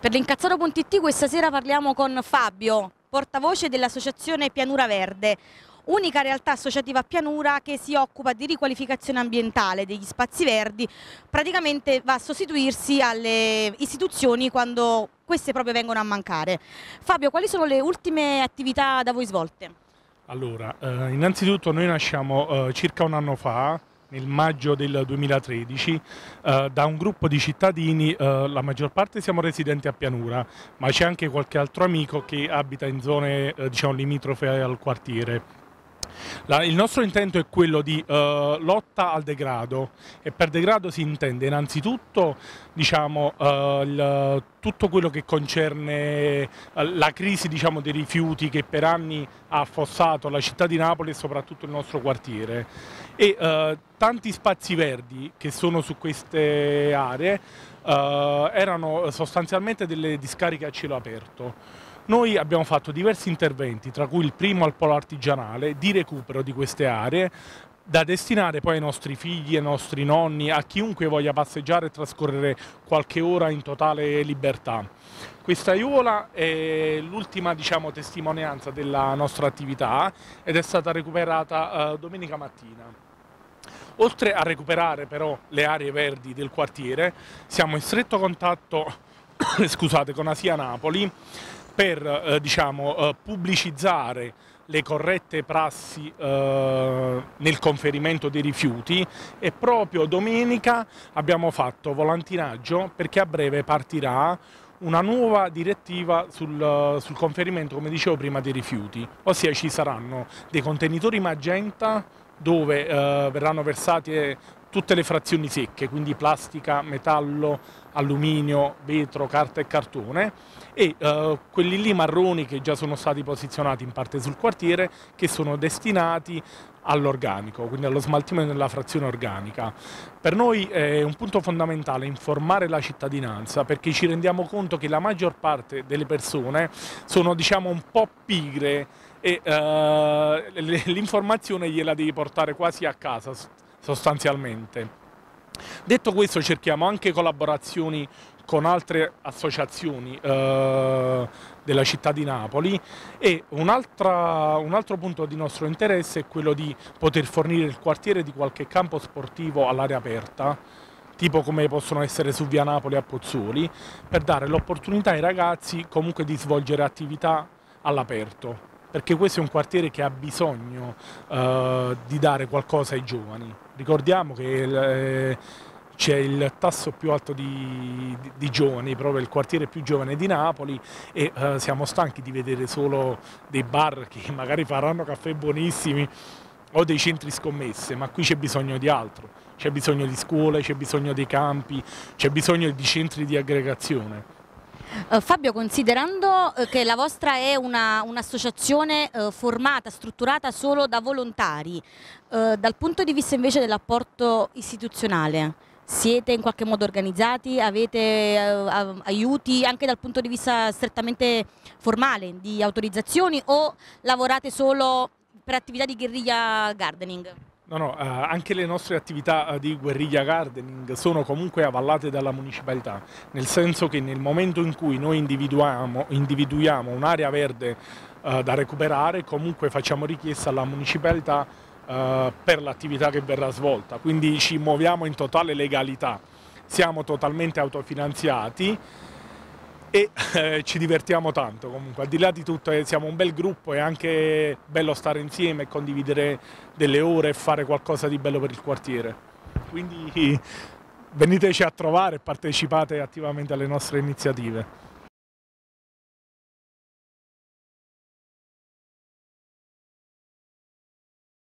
Per l'incazzato.it questa sera parliamo con Fabio, portavoce dell'associazione Pianura Verde, unica realtà associativa a Pianura che si occupa di riqualificazione ambientale degli spazi verdi, praticamente va a sostituirsi alle istituzioni quando queste proprio vengono a mancare. Fabio, quali sono le ultime attività da voi svolte? Allora, eh, innanzitutto noi nasciamo eh, circa un anno fa nel maggio del 2013 eh, da un gruppo di cittadini, eh, la maggior parte siamo residenti a Pianura, ma c'è anche qualche altro amico che abita in zone eh, diciamo, limitrofe al quartiere. La, il nostro intento è quello di uh, lotta al degrado. E per degrado si intende innanzitutto diciamo, uh, il, tutto quello che concerne uh, la crisi diciamo, dei rifiuti che per anni ha affossato la città di Napoli e soprattutto il nostro quartiere. E tanti spazi verdi che sono su queste aree erano sostanzialmente delle discariche a cielo aperto noi abbiamo fatto diversi interventi, tra cui il primo al polo artigianale, di recupero di queste aree, da destinare poi ai nostri figli, ai nostri nonni, a chiunque voglia passeggiare e trascorrere qualche ora in totale libertà. Questa aiuola è l'ultima diciamo, testimonianza della nostra attività ed è stata recuperata uh, domenica mattina. Oltre a recuperare però le aree verdi del quartiere, siamo in stretto contatto scusate, con Asia Napoli per eh, diciamo, eh, pubblicizzare le corrette prassi eh, nel conferimento dei rifiuti. E proprio domenica abbiamo fatto volantinaggio perché a breve partirà una nuova direttiva sul, sul, conferimento, come dicevo prima, dei rifiuti, ossia ci saranno dei contenitori magenta dove eh, verranno versate tutte le frazioni secche, quindi plastica, metallo, alluminio, vetro, carta e cartone e uh, quelli lì marroni che già sono stati posizionati in parte sul quartiere che sono destinati all'organico, quindi allo smaltimento della frazione organica. Per noi è un punto fondamentale informare la cittadinanza perché ci rendiamo conto che la maggior parte delle persone sono diciamo un po' pigre e uh, l'informazione gliela devi portare quasi a casa sostanzialmente. Detto questo cerchiamo anche collaborazioni con altre associazioni eh, della città di Napoli e un, un, altro punto di nostro interesse è quello di poter fornire il quartiere di qualche campo sportivo all'aria aperta tipo come possono essere su via Napoli a Pozzuoli, per dare l'opportunità ai ragazzi comunque di svolgere attività all'aperto perché questo è un quartiere che ha bisogno uh, di dare qualcosa ai giovani. Ricordiamo che eh, c'è il tasso più alto di, di, di, giovani, proprio il quartiere più giovane di Napoli e uh, siamo stanchi di vedere solo dei bar che magari faranno caffè buonissimi o dei centri scommesse, ma qui c'è bisogno di altro, c'è bisogno di scuole, c'è bisogno di campi, c'è bisogno di centri di aggregazione. Uh, Fabio, considerando uh, che la vostra è un'associazione un uh, formata, strutturata solo da volontari, dal punto di vista invece dell'apporto istituzionale, siete in qualche modo organizzati? Avete aiuti anche dal punto di vista strettamente formale, di autorizzazioni o lavorate solo per attività di guerriglia gardening? No, no, eh, anche le nostre attività eh, di guerriglia gardening sono comunque avallate dalla municipalità, nel senso che nel momento in cui noi individuiamo, individuiamo un'area verde eh, da recuperare, comunque facciamo richiesta alla municipalità eh, per l'attività che verrà svolta, quindi ci muoviamo in totale legalità, siamo totalmente autofinanziati e eh, ci divertiamo tanto comunque, al di là di tutto eh, siamo un bel gruppo, è anche bello stare insieme e condividere delle ore e fare qualcosa di bello per il quartiere. Quindi veniteci a trovare e partecipate attivamente alle nostre iniziative.